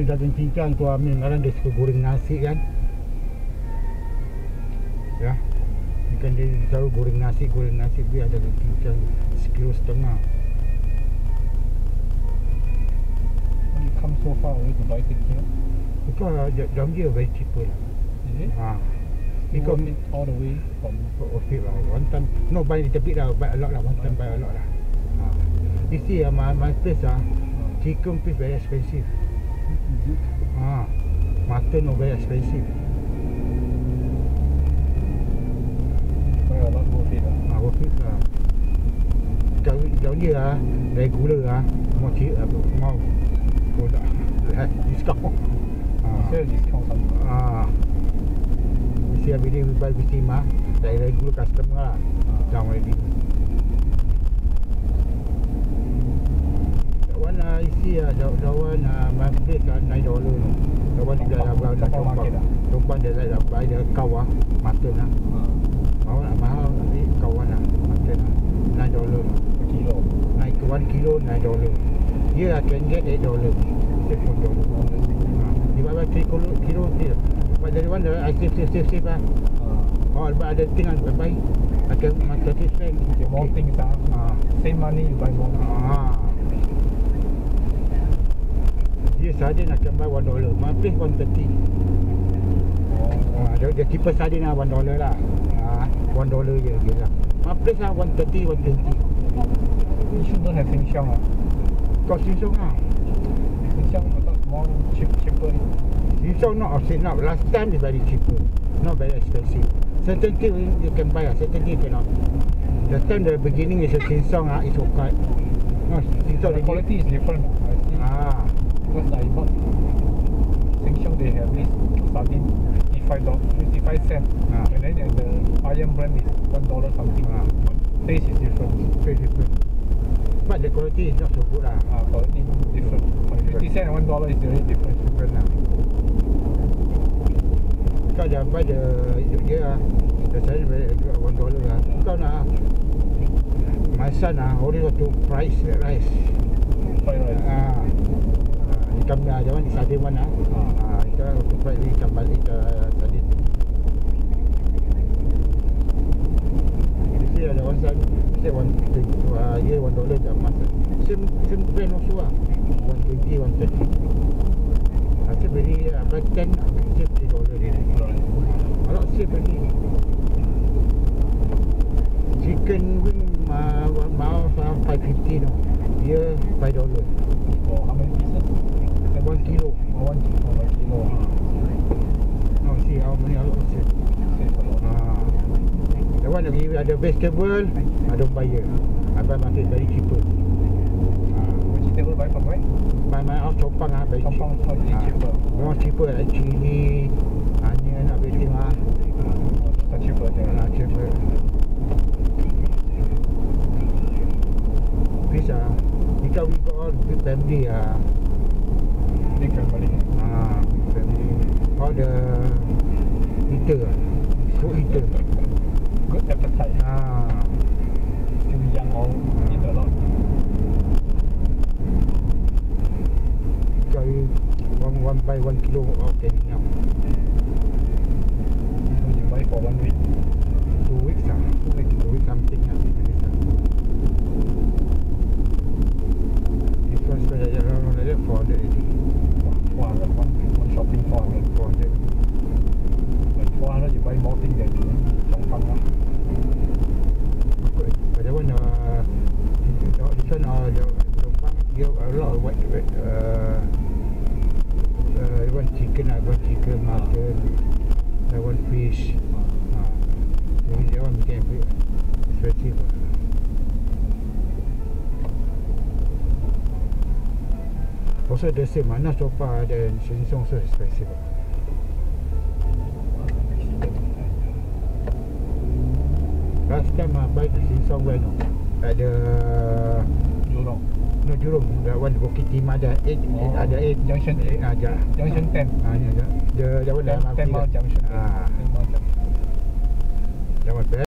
daging cincang tu Amin kadang dia suka goreng nasi kan. Ya. Ikan dia selalu goreng nasi, goreng nasi biar daging cincang sekilo setengah. You come so far away to buy things here. Because uh, down here very cheaper lah. Is it? Ha. You Because it all the way from it lah. One time, no buy little bit lah, buy a lot lah. One time buy a lot lah. Ha. You see, uh, my, my place ah, chicken fish very expensive. Ah, mutton no very expensive. buy a lot worth it. Ah, worth it lah. Ah, regular ah, more cheap, uh, more product, less discount. Ah, Sale discount somewhere. ah. Every day we buy see mah, like regular customer lah. Down already. One ah, you see ah, place ah, nine dollar no. That one dia dah dah Chong Pang market ah? Tumpang dia dah dah buy dia kau ah, mutton ah. Mahal nak mahal tapi kawan lah Mutton lah Nine dollar kilo. Naik ke one kilo nine dollar Here I can get eight dollar Save one dollar I buy three kilo, kilo But the one that I save, save, save, save lah Uh, Oh, but ada thing I buy I can, my 30 cent is more okay. things ah. Ah, Same money you buy more. ah. Sardine I can buy one dollar My place one thirty Oh. Ah, dia, dia cheaper sardine lah one dollar lah ah, One dollar je je lah My place lah one thirty, one twenty Yishun don't have Sheng Siong ah. Kau singsong lah Sheng Siong I thought more cheap, cheaper. Singsong not option now. Last time is very cheaper. Not very expensive. Certain thing you can buy, ah, certain thing you cannot. The time the beginning is a Singsong ah, it's okay. No, Singsong The quality is different. Ah. Ah, Because I bought Sheng Siong, they have this sardine, 55 dollars, 55 cents. Ah. And then and the Ayam brand is one dollar something. Ah. Taste is different. very different. But the quality is not so good lah. Uh, quality different. But 50 cent and one dollar is very different. Different lah. Kau dah buy the dia ah, the size very good, one dollar lah. Kau nak my son ah, only want to price the rice. Fried rice. Ah, ah, ikan ah, that one is sardine one ah. Ah, ikan untuk fry ni ikan balik ke sardine. You see ada one side, say one twenty, uh, yeah one dollar dah masuk. Same same brand also ah, one twenty, one thirty. I say very, uh, buy ten, save three dollar dia. A lot save already. Chicken wing uh, mahal uh, five fifty no. Here five dollar. For how many pieces? One kilo. Oh, one kilo. One kilo. No, see how many I will save. Save a lot. Ah. Ada don't buy here. I buy market very cheaper. Ah. Vegetable buy from where? My my house Chopang ah, very cheap. Chopang, how is it Ah. cheaper? More cheaper like chili, onion, everything ah. So cheaper there. Ah, cheaper. Fish ah, because we got all big family ah. Big family. Ah, big family. All the eater ah, food eater. Good appetite. One buy one kilo of can enough. So you buy for one week. Two weeks ah, two weeks, two weeks something ah. Fish. Ah, jadi that one became very expensive. ah. Also the same, Mana Sopa dan Sheng Siong also expensive. ah. Last time I buy the Sheng Siong when at the Jurong. no Jurong, the one Bukit Timah ada eight, Oh, ada eight Junction eight eight. aja. Junction ten. Ah, ya, the the the one Ten, that ten mile junction. Ah. That went bad.